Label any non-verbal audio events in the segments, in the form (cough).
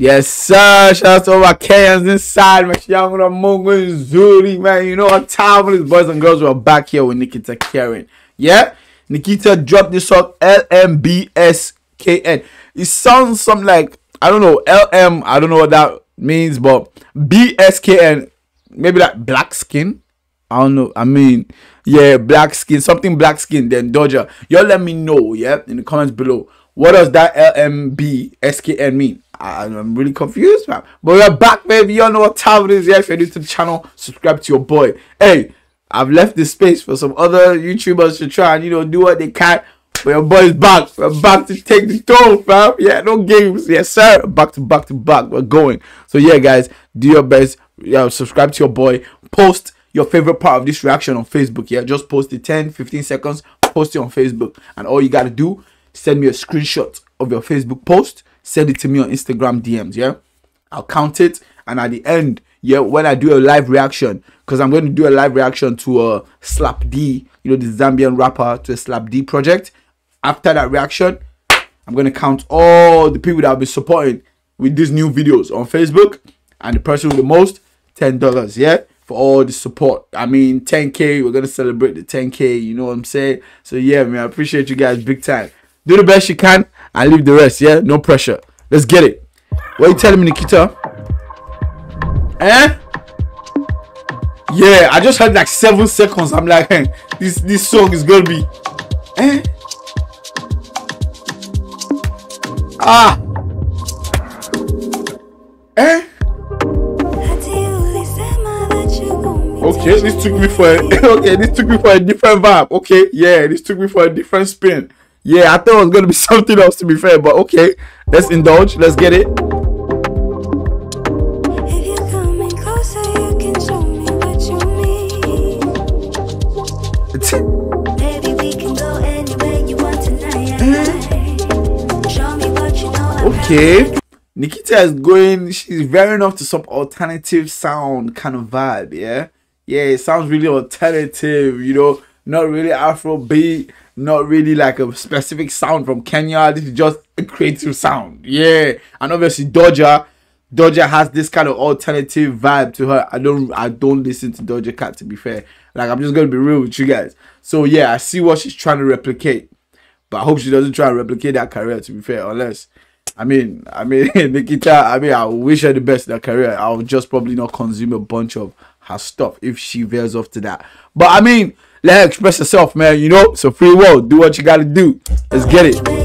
Yes, sir. Shout out to all my inside. My young Mungo and Zuri, man. You know what time it is, boys and girls. We're back here with Nikita Kering. Yeah? Nikita dropped this song LMBSKN. It sounds something like, I don't know, LM, I don't know what that means, but BSKN, maybe like black skin. I don't know. I mean, yeah, black skin, something black skin, then Doja. Y'all let me know, yeah, in the comments below. What does that LMBSKN mean? I'm really confused, man. But we're back, baby. Y'all know what time it is. Yeah, if you're new to the channel, subscribe to your boy. Hey, I've left this space for some other YouTubers to try and, you know, do what they can. But your boy's back. We're back to take the throne, fam. Yeah, no games. Yes, sir. Back to back to back. We're going. So, yeah, guys, do your best. Yeah, subscribe to your boy. Post your favorite part of this reaction on Facebook. Yeah, just post it 10, 15 seconds. Post it on Facebook. And all you got to do, send me a screenshot of your Facebook post send it to me on Instagram DMs, yeah? I'll count it and at the end, yeah, when I do a live reaction, because I'm going to do a live reaction to a Slapdee, you know, the Zambian rapper to a Slapdee project. After that reaction, I'm going to count all the people that I'll be supporting with these new videos on Facebook and the person with the most, $10, yeah? For all the support. I mean, 10K, we're going to celebrate the 10K, you know what I'm saying? So, yeah, man, I appreciate you guys big time. Do the best you can and leave the rest, yeah? No pressure. Let's get it. What are you telling me, Nikita? Eh? Yeah, I just had like seven seconds. I'm like, hey, this this song is gonna be. Eh? Ah. Eh? Okay, this took me for a, (laughs) okay. This took me for a different vibe. Okay, yeah, this took me for a different spin. Yeah, I thought it was gonna be (laughs) something else to be fair, but okay. Let's indulge. Let's get it. (laughs) okay. Nikita is going, she's very enough to some alternative sound kind of vibe, yeah? Yeah, it sounds really alternative, you know, not really Afro beat, not really like a specific sound from Kenya. This is just a creative sound. Yeah. And obviously Doja, Doja has this kind of alternative vibe to her. I don't I don't listen to Doja Cat to be fair. Like I'm just gonna be real with you guys. So yeah, I see what she's trying to replicate. But I hope she doesn't try and replicate that career to be fair, unless I mean, I mean, (laughs) Nikita, I mean, I wish her the best in her career. I'll just probably not consume a bunch of her stuff if she veers off to that. But I mean, let her express herself, man. You know, so free world. Do what you gotta do. Let's get it.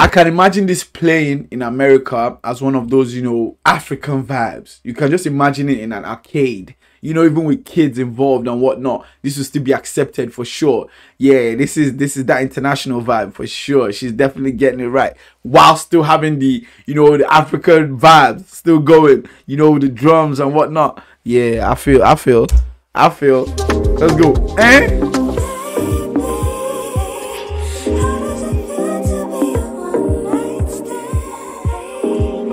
I can imagine this playing in America as one of those, you know, African vibes. You can just imagine it in an arcade, you know, even with kids involved and whatnot. This will still be accepted for sure. Yeah, this is this is that international vibe for sure. She's definitely getting it right while still having the, you know, the African vibes still going, you know, the drums and whatnot. Yeah, I feel, I feel, I feel. Let's go. Eh? I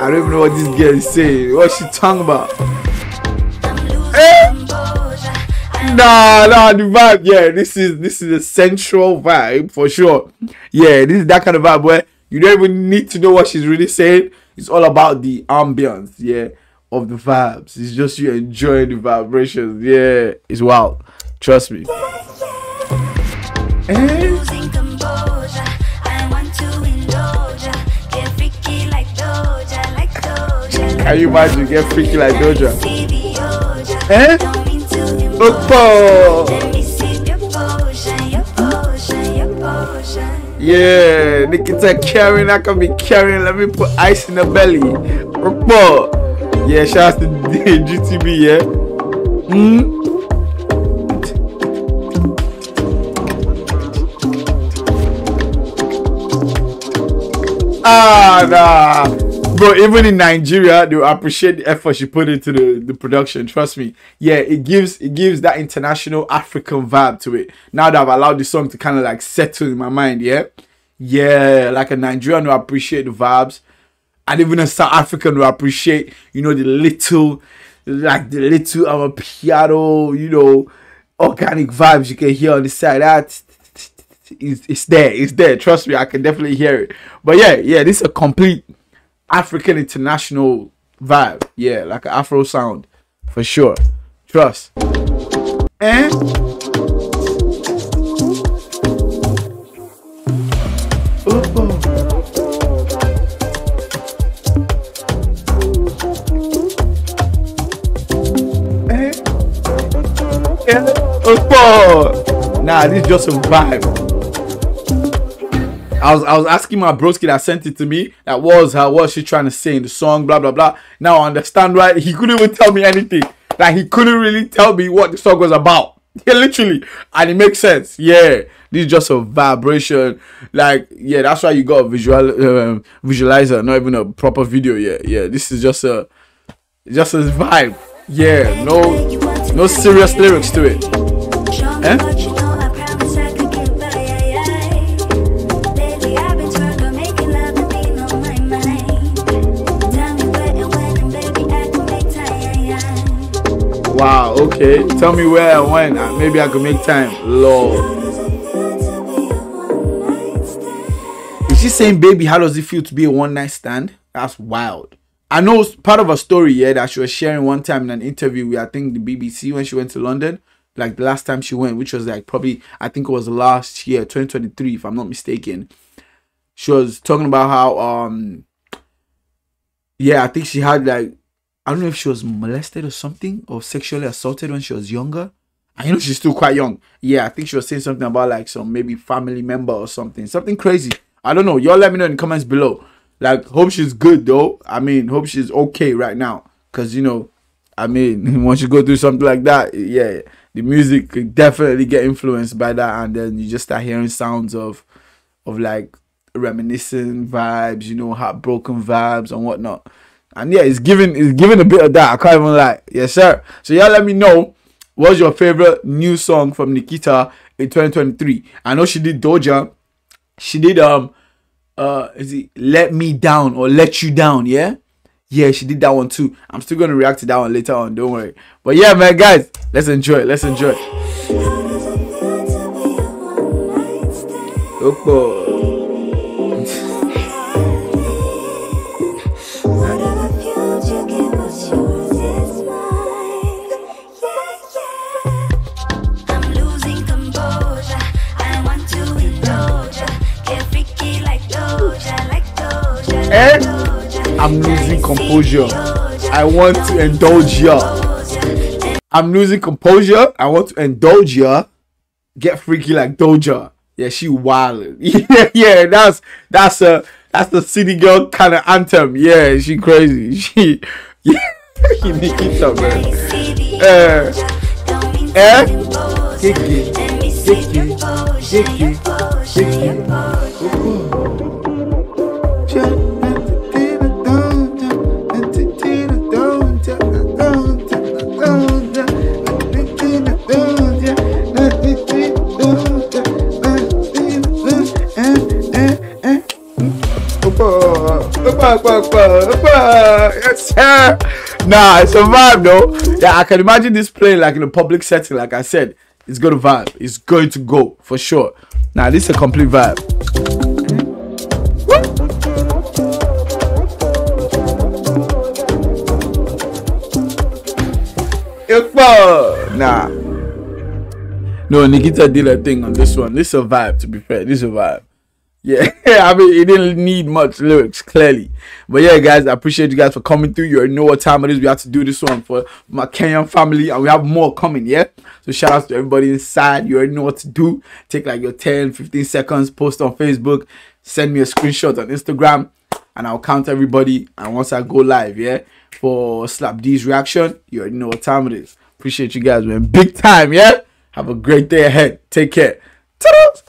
don't even know what this girl is saying. What's she talking about? Eh? Nah, nah, the vibe. Yeah, this is this is a central vibe for sure. Yeah, this is that kind of vibe where you don't even need to know what she's really saying. It's all about the ambience, yeah, of the vibes. It's just you enjoying the vibrations. Yeah, it's wild. Trust me. Can you imagine get freaky like Doja? Eh? Opo! Yeah, Nikita Kering, I can be carrying. Let me put ice in the belly. Opo! Yeah, shout out to (laughs) GTB, yeah? Hmm? Ah, nah. bro. Even in Nigeria, they appreciate the effort she put into the, the production. Trust me. Yeah, it gives it gives that international African vibe to it. Now that I've allowed the song to kind of like settle in my mind, yeah, yeah, like a Nigerian will appreciate the vibes, and even a South African will appreciate, you know, the little, like the little amapiano, you know, organic vibes you can hear on the side. That it's, it's there, it's there. Trust me, I can definitely hear it. But yeah, yeah, this is a complete African international vibe. Yeah, like an Afro sound for sure. Trust. Eh? Eh? Eh? Oh, and Nah, this is just a vibe. I was I was asking my broski that sent it to me that was how was she trying to say in the song, blah blah blah. Now I understand right. He couldn't even tell me anything. Like he couldn't really tell me what the song was about. (laughs) Yeah, literally. And it makes sense. Yeah. This is just a vibration. Like, yeah, that's why you got a visual um, visualizer, not even a proper video. Yeah, yeah. This is just a just a vibe. Yeah, no no serious lyrics to it. Eh? Wow, okay. Tell me where and when. Uh, maybe I could make time. Lord. Is she saying, baby, how does it feel to be a one night stand? That's wild. I know part of a story yeah, that she was sharing one time in an interview with I think the BBC when she went to London. Like the last time she went, which was like probably I think it was last year, 2023, if I'm not mistaken. She was talking about how um yeah, I think she had like I don't know if she was molested or something or sexually assaulted when she was younger. I know she's still quite young. Yeah, I think she was saying something about like some maybe family member or something. Something crazy. I don't know. Y'all let me know in the comments below. Like, hope she's good though. I mean, hope she's okay right now. Cause you know, I mean, (laughs) once you go through something like that, yeah, the music could definitely get influenced by that, and then you just start hearing sounds of, of like reminiscent vibes, you know, heartbroken vibes and whatnot. And yeah, it's giving it's giving a bit of that. I can't even lie. Yes, sir. So y'all let me know what's your favorite new song from Nikita in 2023. I know she did Doja. She did um uh is it Let Me Down or Let You Down, yeah? Yeah, she did that one too. I'm still gonna react to that one later on, don't worry. But yeah, man, guys, let's enjoy it. Let's enjoy it. Okay. I'm losing composure. I want to indulge ya. I'm losing composure. I want to indulge ya. Get freaky like Doja. Yeah, she wild. (laughs) yeah, yeah, that's that's a that's the city girl kind of anthem. Yeah, she crazy. (laughs) She yeah, (laughs) Nikita man. Uh, eh? Kiki, Kiki, Kiki, Kiki. yes, sir. Nah, it's a vibe though. Yeah, I can imagine this playing like in a public setting. Like I said, it's to vibe. It's going to go for sure. Nah, this is a complete vibe. Nah. No, Nikita did a thing on this one. This is a vibe, to be fair. This is a vibe. Yeah, (laughs) I mean, it didn't need much lyrics, clearly. But yeah, guys, I appreciate you guys for coming through. You already know what time it is. We have to do this one for my Kenyan family, and we have more coming, yeah? So shout out to everybody inside. You already know what to do. Take like your 10, 15 seconds, post on Facebook, send me a screenshot on Instagram, and I'll count everybody. And once I go live, yeah, for Slapdee's reaction, you already know what time it is. Appreciate you guys, man. Big time, yeah? Have a great day ahead. Take care. Ta-da!